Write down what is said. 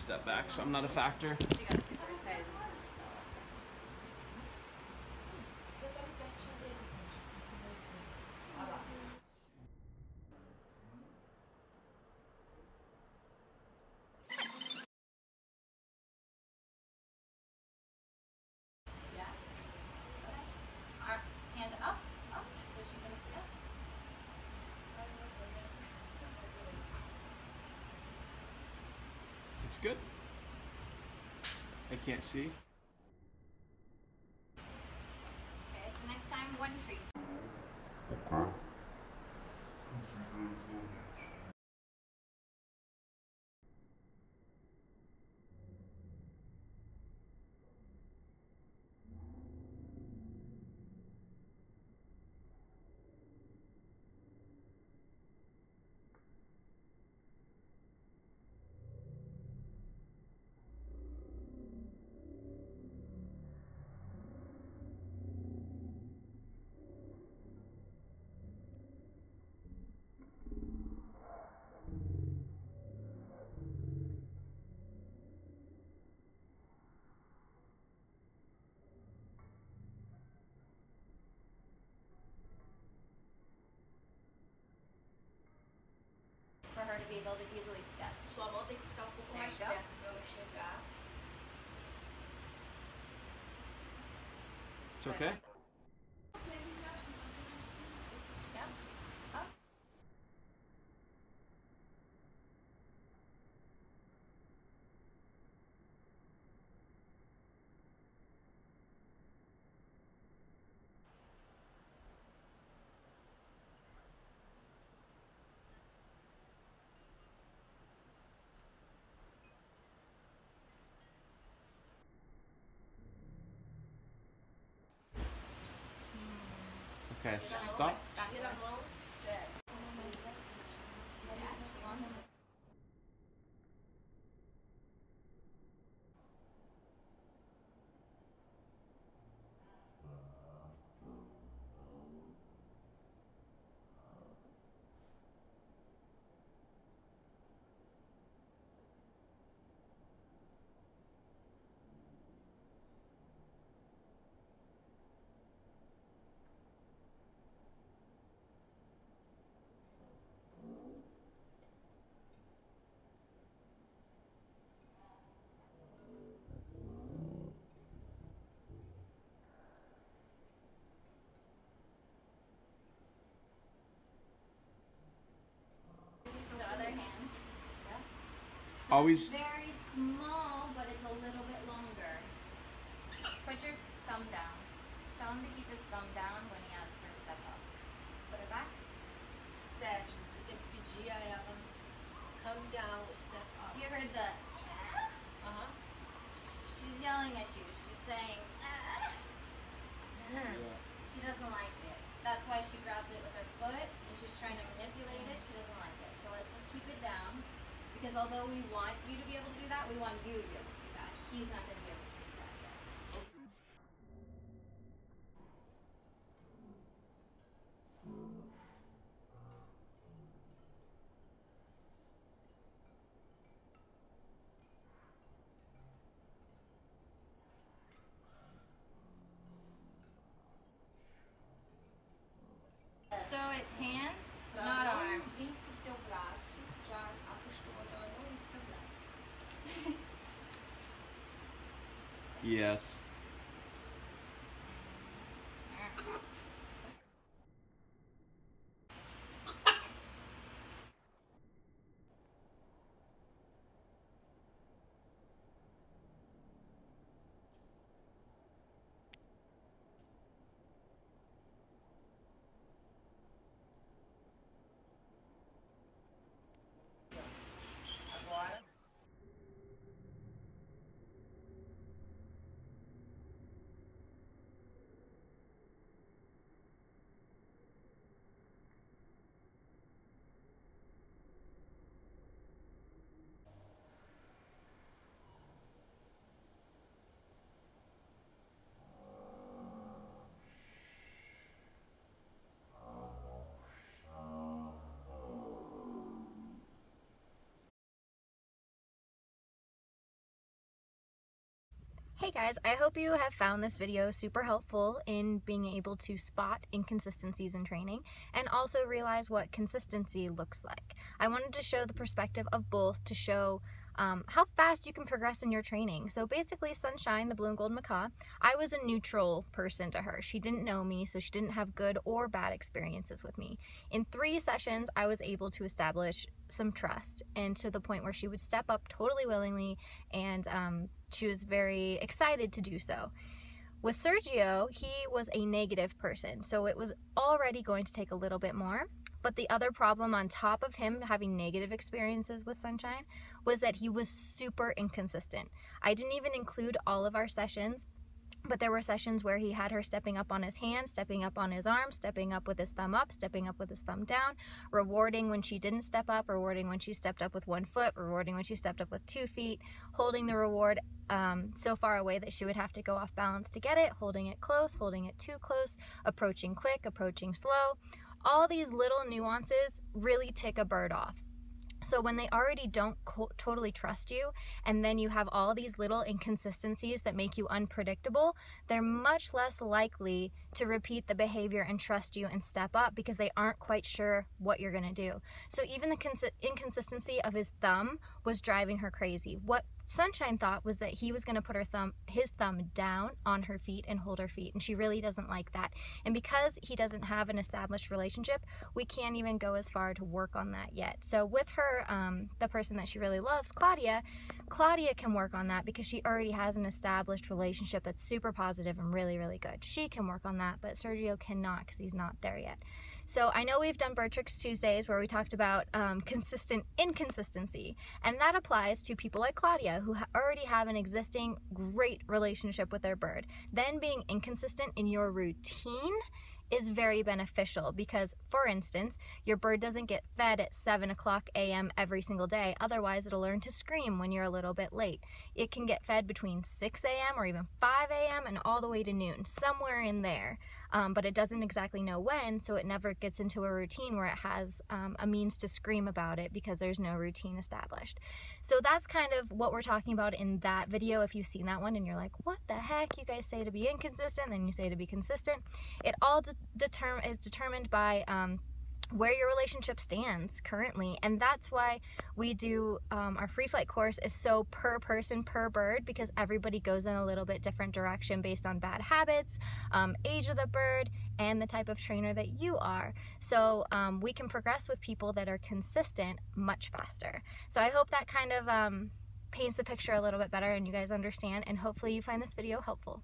step back, so I'm not a factor. She got super excited to see Marcella. so- Você tá ali pertinho dele, gente. Você vai ver. Olha lá. Yeah. Okay. Arm, hand up, up, so she can step. It's good. I can't see. Okay, so next time, one treat. For her to be able to easily step. Sua mão tem que ficar um pouco There mais you go. perto pra ela chegar. It's okay. Okay, stop. Always- It's very small, but it's a little bit longer. Put your thumb down. Tell him to keep his thumb down when he asks for step up. Put it back. Sérgio, você tem que pedir a ela come down, step up. You heard the. Aham. She's yelling at you. She's saying. "Ah." She doesn't like it. That's why she grabs it with her foot and she's trying to manipulate it. She doesn't like it. So let's just keep it down. Because although we want you to be able to do that, we want you to be able to do that. He's not going to be able to do that yet. So it's hand, not arm. Yes. Hey guys, I hope you have found this video super helpful in being able to spot inconsistencies in training and also realize what consistency looks like. I wanted to show the perspective of both to show um, how fast you can progress in your training. So basically, Sunshine, the blue and gold macaw, I was a neutral person to her. She didn't know me, so she didn't have good or bad experiences with me. In three sessions, I was able to establish some trust and to the point where she would step up totally willingly and um, she was very excited to do so. With Sergio, he was a negative person, so it was already going to take a little bit more. But the other problem on top of him having negative experiences with Sunshine was that he was super inconsistent. I didn't even include all of our sessions but there were sessions where he had her stepping up on his hand, stepping up on his arm, stepping up with his thumb up, stepping up with his thumb down, rewarding when she didn't step up, rewarding when she stepped up with one foot, rewarding when she stepped up with two feet, holding the reward um, so far away that she would have to go off balance to get it, holding it close, holding it too close, approaching quick, approaching slow. All these little nuances really tick a bird off. So when they already don't totally trust you, and then you have all these little inconsistencies that make you unpredictable, they're much less likely to repeat the behavior and trust you and step up because they aren't quite sure what you're gonna do. So even the inconsistency of his thumb was driving her crazy. What Sunshine thought was that he was going to put her thumb, his thumb down on her feet and hold her feet, and she really doesn't like that. And because he doesn't have an established relationship, we can't even go as far to work on that yet. So with her, um, the person that she really loves, Claudia, Claudia can work on that because she already has an established relationship that's super positive and really, really good. She can work on that, but Sergio cannot because he's not there yet. So I know we've done Bird Tricks Tuesdays where we talked about um, consistent inconsistency, and that applies to people like Claudia who ha already have an existing great relationship with their bird. Then being inconsistent in your routine is very beneficial because, for instance, your bird doesn't get fed at 7 o'clock a.m. every single day. Otherwise, it'll learn to scream when you're a little bit late. It can get fed between 6 a.m. or even 5 a.m. and all the way to noon, somewhere in there um, but it doesn't exactly know when, so it never gets into a routine where it has um, a means to scream about it because there's no routine established. So that's kind of what we're talking about in that video. If you've seen that one and you're like, what the heck? You guys say to be inconsistent, then you say to be consistent. It all de determ is determined by um, where your relationship stands currently and that's why we do um, our free flight course is so per person per bird because everybody goes in a little bit different direction based on bad habits um, age of the bird and the type of trainer that you are. So um, we can progress with people that are consistent much faster. So i hope that kind of um, paints the picture a little bit better and you guys understand and hopefully you find this video helpful